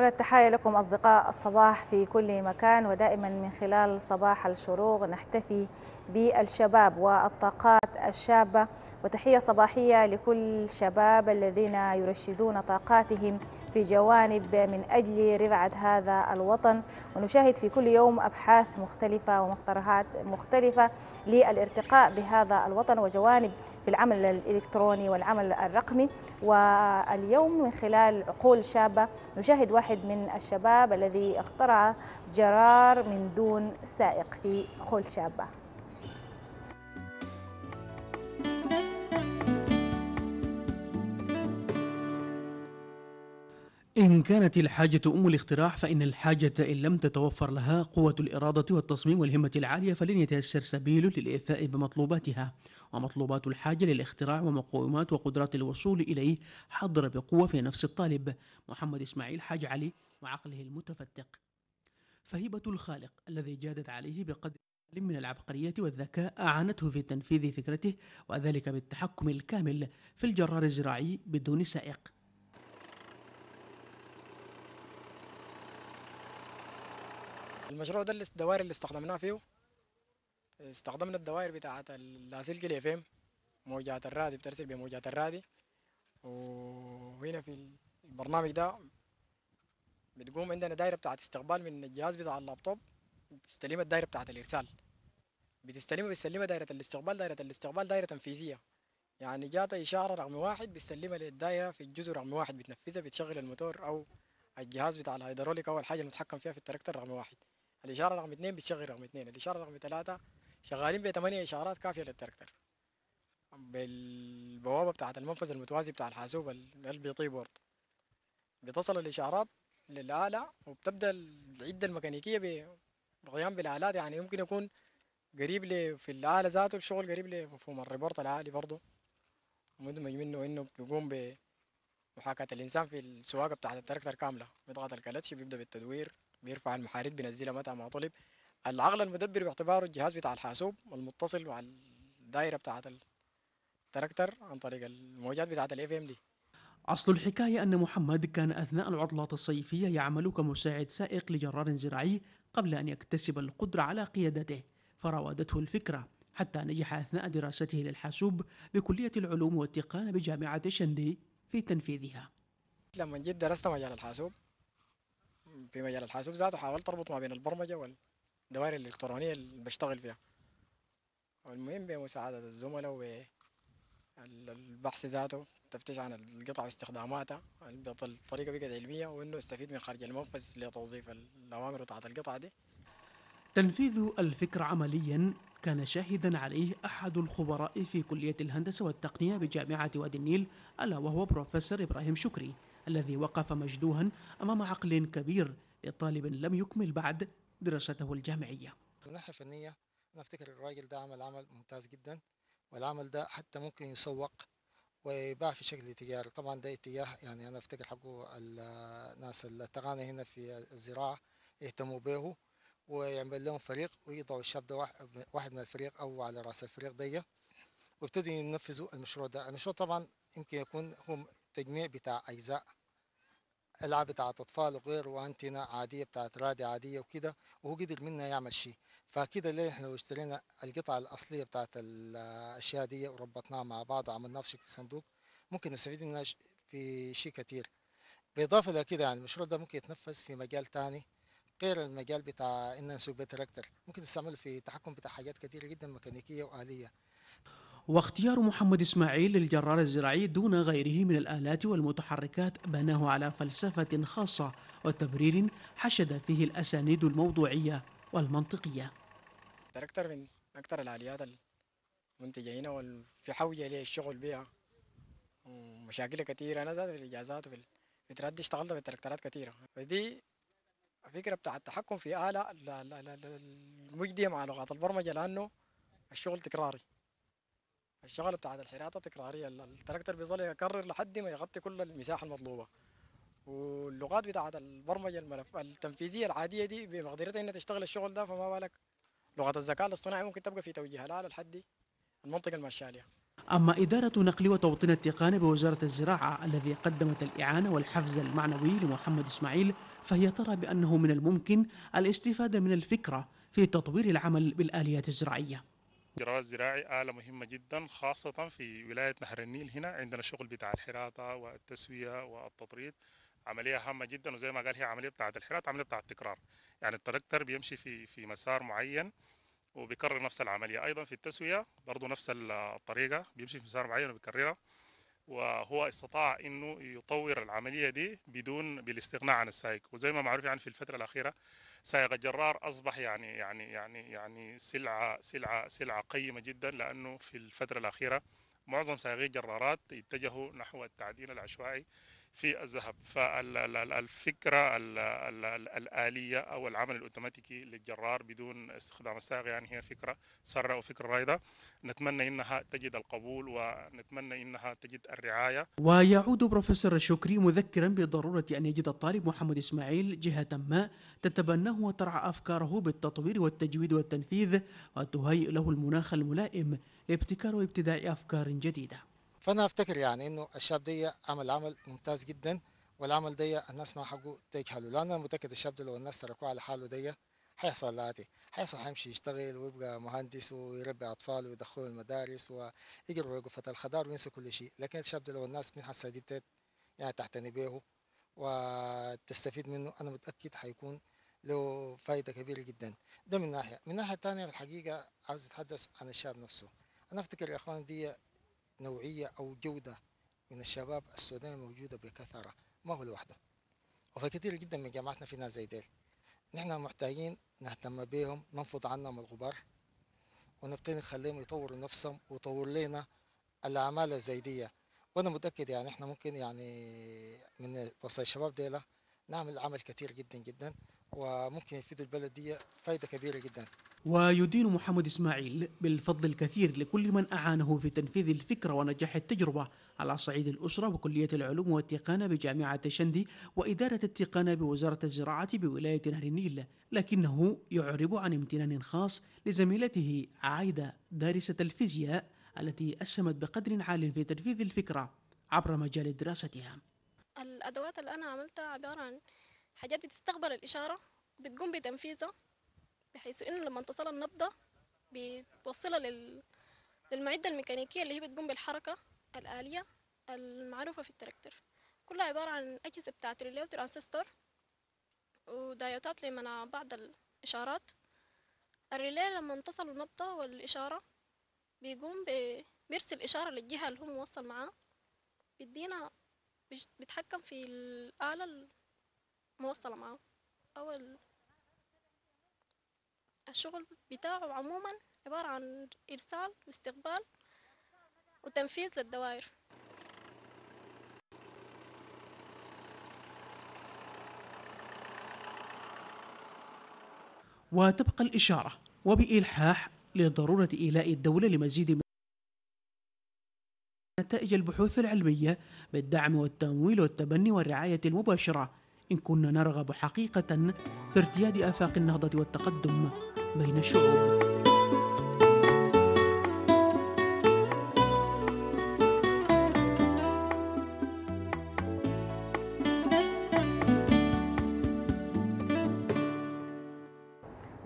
كل التحية لكم أصدقاء الصباح في كل مكان ودائما من خلال صباح الشروق نحتفي بالشباب والطاقات الشابة وتحية صباحية لكل شباب الذين يرشدون طاقاتهم في جوانب من أجل رفعة هذا الوطن. ونشاهد في كل يوم أبحاث مختلفة ومقترحات مختلفة للارتقاء بهذا الوطن وجوانب في العمل الإلكتروني والعمل الرقمي. واليوم من خلال عقول شابة نشاهد واحد من الشباب الذي اخترع جرار من دون سائق في عقول شابة. إن كانت الحاجة أم الاختراع فإن الحاجة إن لم تتوفر لها قوة الإرادة والتصميم والهمة العالية فلن يتيسر سبيل للإيفاء بمطلوباتها. ومطلوبات الحاجة للاختراع ومقومات وقدرات الوصول إليه حاضرة بقوة في نفس الطالب. محمد إسماعيل حاج علي وعقله المتفتق. فهبة الخالق الذي جادت عليه بقدر من العبقرية والذكاء أعانته في تنفيذ فكرته وذلك بالتحكم الكامل في الجرار الزراعي بدون سائق. المشروع ده الدوائر اللي استخدمناه فيه استخدمنا الدوائر بتاعت اللاسلكي ال FM موجات الراديو بترسل بموجات الراديو. وهنا في البرنامج ده بتقوم عندنا دايرة بتاعت استقبال من الجهاز بتاع اللابتوب تستلم الدايرة بتاعت الإرسال. بتستلمها بتسلمها دايرة الاستقبال دايرة الاستقبال دايرة تنفيذية. يعني جات إشارة رقم واحد بتسلمها للدايرة في الجزء رقم واحد بتنفذها بتشغل الموتور أو الجهاز بتاع الهيدروليك اول حاجة المتحكم فيها في التراكتر رقم واحد. الإشارة رقم اثنين بتشغل رقم اثنين الإشارة رقم ثلاثة شغالين بثمانية إشارات كافية للتراكتر بالبوابة بتاعت المنفذ المتوازي بتاع الحاسوب LPT port بتصل الإشارات للآلة وبتبدأ العدة الميكانيكية ب- بالقيام بالآلات. يعني يمكن يكون قريب ل في الآلة ذاته الشغل قريب لمفهوم الروبوت الآلي برضه. مدمج منه إنه بيقوم بمحاكاة الإنسان في السواقة بتاعت التراكتر كاملة. بيضغط الكلتش بيبدأ بالتدوير بيرفع المحاريت بينزلها متى ما طلب. العقل المدبر باعتباره الجهاز بتاع الحاسوب المتصل مع الدائره بتاعت التراكتر عن طريق الموجات بتاعت ال FM دي أصل الحكاية أن محمد كان أثناء العطلات الصيفية يعمل كمساعد سائق لجرار زراعي قبل أن يكتسب القدرة على قيادته فراودته الفكرة حتى نجح أثناء دراسته للحاسوب بكلية العلوم والتقنية بجامعة شندي في تنفيذها. لما جيت درست مجال الحاسوب في مجال الحاسوب ذاته حاولت أربط ما بين البرمجة والدوائر الإلكترونية اللي بشتغل فيها. والمهم بمساعده الزملاء والبحث ذاته تفتيش عن القطع واستخداماتها الطريقة بقت علمية وإنه استفيد من خارج المنفذ لتوظيف الأوامر بتاعت القطعه دي. تنفيذ الفكرة عمليا كان شاهدا عليه أحد الخبراء في كلية الهندسة والتقنية بجامعة وادي النيل ألا وهو بروفيسور إبراهيم شكري الذي وقف مجدوها أمام عقل كبير لطالب لم يكمل بعد دراسته الجامعية. من الناحية الفنية أنا أفتكر الراجل ده عمل عمل ممتاز جدا والعمل ده حتى ممكن يسوق ويباع في شكل تجاري. طبعا ده اتجاه يعني أنا أفتكر حقه الناس التقانة هنا في الزراعة يهتموا به ويعمل لهم فريق ويضعوا الشاب ده واحد- من الفريق أو على رأس الفريق ده وابتدوا ينفذوا المشروع ده. المشروع طبعا يمكن يكون هو تجميع بتاع أجزاء ألعاب بتاعت أطفال وغير وأنتنا عادية بتاعت رادي عادية وكده وهو قدر منها يعمل شيء. فكده ليه إحنا لو اشترينا القطع الأصلية بتاعت الأشياء دي وربطناها مع بعض وعملناها في شكل صندوق ممكن نستفيد منها في شيء كتير. بالإضافة لكده يعني المشروع ده ممكن يتنفذ في مجال تاني غير المجال بتاع إن نسوق بتراكتر ممكن نستعمله في تحكم بتاع حاجات كتيرة جدا ميكانيكية وآلية. واختيار محمد إسماعيل للجرار الزراعي دون غيره من الآلات والمتحركات بناه على فلسفة خاصة وتبرير حشد فيه الأسانيد الموضوعية والمنطقية. التراكتر من أكثر الآليات المنتجه هنا وفي حوجه للشغل بها ومشاكل كثيره أنا ذات في الإجازات وفي الفترات دي اشتغلت في تراكترات كثيره فدي فكرة بتاع التحكم في لا المجدية مع لغات البرمجة لأنه الشغل تكراري. الشغل بتاعت الحراطه تكراريه ال- التراكتر بيظل يكرر لحد ما يغطي كل المساحة المطلوبة. واللغات بتاعت البرمجة الملف التنفيذية العادية دي بمقدرتها إنها تشتغل الشغل ده فما بالك. لغة الذكاء الاصطناعي ممكن تبقى في توجيه الاله لحد المنطقة الماشيه عليها أما إدارة نقل وتوطين التقان بوزارة الزراعة الذي قدمت الإعانة والحفز المعنوي لمحمد إسماعيل فهي ترى بأنه من الممكن الاستفادة من الفكرة في تطوير العمل بالآليات الزراعية. الجرار الزراعي آلة مهمة جدا خاصة في ولاية نهر النيل هنا عندنا شغل بتاع الحراطة والتسوية والتطريد. عملية هامة جدا وزي ما قال هي عملية بتاعة الحراطة عملية بتاعة التكرار. يعني التركتر بيمشي في في مسار معين وبيكرر نفس العملية. أيضا في التسوية برضو نفس الطريقة بيمشي في مسار معين وبيكررها. وهو استطاع إنه يطور العملية دي بدون بالاستغناء عن السائق. وزي ما معروف يعني في الفترة الأخيرة سائق الجرار أصبح يعني يعني يعني يعني سلعة سلعة سلعة قيمة جدا لأنه في الفترة الأخيرة معظم سائقي الجرارات اتجهوا نحو التعدين العشوائي في الذهب. فالفكرة الآلية أو العمل الأوتوماتيكي للجرار بدون استخدام السائق يعني هي فكرة سارة وفكرة رائدة نتمنى إنها تجد القبول ونتمنى إنها تجد الرعاية. ويعود بروفيسور الشكري مذكرا بضرورة أن يجد الطالب محمد إسماعيل جهة ما تتبناه وترعى أفكاره بالتطوير والتجويد والتنفيذ وتهيئ له المناخ الملائم لابتكار وابتداع أفكار جديدة. فأنا أفتكر يعني إنه الشاب دي عمل عمل ممتاز جدا والعمل دي الناس ما حقه تجهله. لأن أنا متأكد الشاب ده لو الناس تركوه على حاله دي حيحصل الاتي حيحصل حيمشي يشتغل ويبقى مهندس ويربي أطفال ويدخله المدارس ويقروا وقفة الخضار وينسى كل شيء. لكن الشاب ده لو الناس من حسا دي بتت يعني تعتني به وتستفيد منه أنا متأكد حيكون له فائدة كبيرة جدا. ده من ناحية. من ناحية تانية في الحقيقة عاوز أتحدث عن الشاب نفسه. أنا أفتكر يا أخوان دي نوعية أو جودة من الشباب السوداني موجودة بكثرة ما هو لوحده. وفي كثير جدا من جامعاتنا في ناس زي ديل. نحن محتاجين نهتم بهم ننفض عنهم الغبار ونبتدي نخليهم يطوروا نفسهم ويطور لنا الأعمال الزيدية وأنا متأكد يعني إحنا ممكن يعني من وسط الشباب ديلا نعمل عمل كثير جدا جدا وممكن يفيدوا البلد دي فايدة كبيرة جدا. ويدين محمد إسماعيل بالفضل الكثير لكل من أعانه في تنفيذ الفكرة ونجاح التجربة على صعيد الأسرة وكلية العلوم والتقانة بجامعة شندي وإدارة التقانة بوزارة الزراعة بولاية نهر النيل لكنه يعرب عن امتنان خاص لزميلته عايدة دارسة الفيزياء التي أسهمت بقدر عال في تنفيذ الفكرة عبر مجال دراستها. الأدوات اللي أنا عملتها عبارة عن حاجات بتستقبل الإشارة بتقوم بتنفيذها بحيث إنه لما تصل النبضة بتوصلها لل... للمعدة الميكانيكية اللي هي بتقوم بالحركة الآلية المعروفة في التراكتر كلها عبارة عن أجهزة بتاعة relay و transistor ودايودات لمنع بعض الإشارات. ال relay لما تصل النبضة والإشارة بيقوم ب... بيرسل إشارة للجهة اللي هو موصل معاه بيدينا بيتحكم في الآلة الموصلة معاه أو الشغل بتاعه عموما عبارة عن إرسال واستقبال وتنفيذ للدوائر. وتبقى الإشارة وبإلحاح لضرورة إيلاء الدولة لمزيد من نتائج البحوث العلمية بالدعم والتمويل والتبني والرعاية المباشرة. إن كنا نرغب حقيقة في ارتياد آفاق النهضة والتقدم. بين الشعوب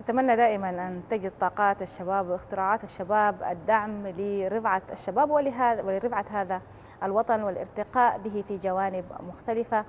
نتمنى دائما أن تجد طاقات الشباب واختراعات الشباب الدعم لرفعة الشباب ولهذا ولرفعة هذا الوطن والارتقاء به في جوانب مختلفة.